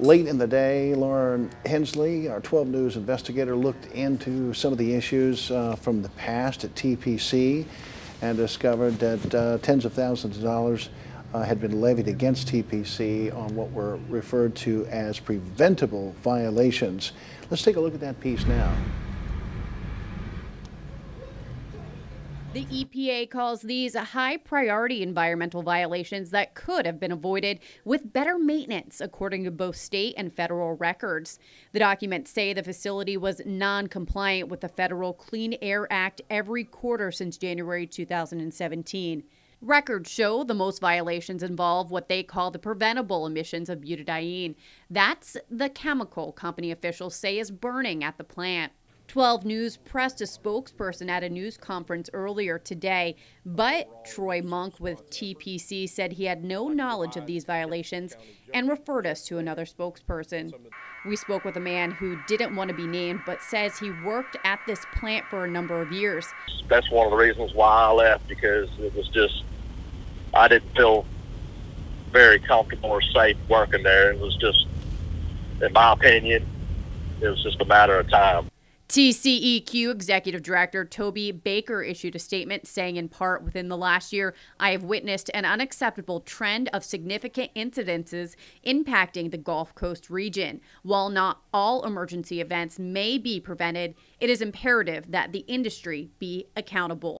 Late in the day, Lauren Hensley, our 12 News investigator, looked into some of the issues uh, from the past at TPC and discovered that uh, tens of thousands of dollars uh, had been levied against TPC on what were referred to as preventable violations. Let's take a look at that piece now. The EPA calls these high priority environmental violations that could have been avoided with better maintenance, according to both state and federal records. The documents say the facility was non compliant with the federal Clean Air Act every quarter since January 2017. Records show the most violations involve what they call the preventable emissions of butadiene. That's the chemical company officials say is burning at the plant. 12 News pressed a spokesperson at a news conference earlier today, but Troy Monk with TPC said he had no knowledge of these violations and referred us to another spokesperson. We spoke with a man who didn't want to be named but says he worked at this plant for a number of years. That's one of the reasons why I left because it was just, I didn't feel very comfortable or safe working there. It was just, in my opinion, it was just a matter of time. TCEQ Executive Director Toby Baker issued a statement saying, in part, within the last year, I have witnessed an unacceptable trend of significant incidences impacting the Gulf Coast region. While not all emergency events may be prevented, it is imperative that the industry be accountable.